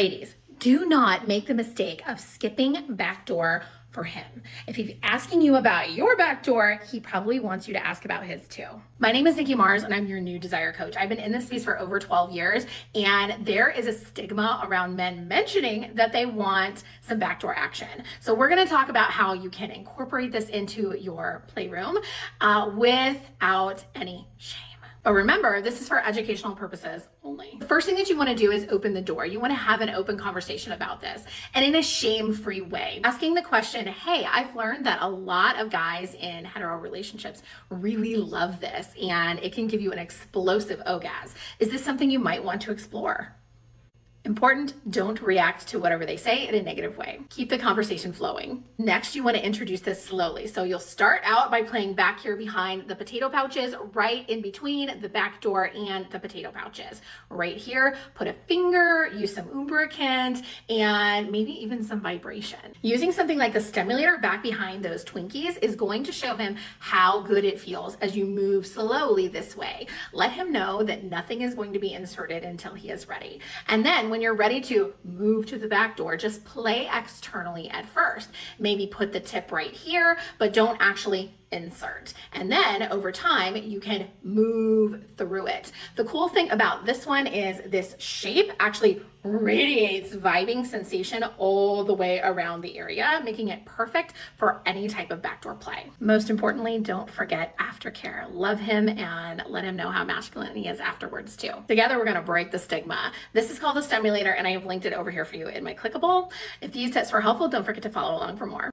Ladies, do not make the mistake of skipping backdoor for him. If he's asking you about your backdoor, he probably wants you to ask about his too. My name is Nikki Mars and I'm your new desire coach. I've been in this space for over 12 years and there is a stigma around men mentioning that they want some backdoor action. So we're gonna talk about how you can incorporate this into your playroom uh, without any shame. But remember, this is for educational purposes only. The first thing that you want to do is open the door. You want to have an open conversation about this and in a shame free way. Asking the question, hey, I've learned that a lot of guys in hetero relationships really love this and it can give you an explosive orgasm. Is this something you might want to explore? Important, don't react to whatever they say in a negative way. Keep the conversation flowing. Next, you want to introduce this slowly. So you'll start out by playing back here behind the potato pouches, right in between the back door and the potato pouches. Right here, put a finger, use some lubricant, and maybe even some vibration. Using something like the stimulator back behind those Twinkies is going to show him how good it feels as you move slowly this way. Let him know that nothing is going to be inserted until he is ready. And then when you're ready to move to the back door, just play externally at first. Maybe put the tip right here, but don't actually insert. And then over time, you can move through it. The cool thing about this one is this shape actually radiates vibing sensation all the way around the area, making it perfect for any type of backdoor play. Most importantly, don't forget aftercare. Love him and let him know how masculine he is afterwards too. Together, we're gonna break the stigma. This is called the stimulator and I have linked it over here for you in my clickable. If these tips were helpful, don't forget to follow along for more.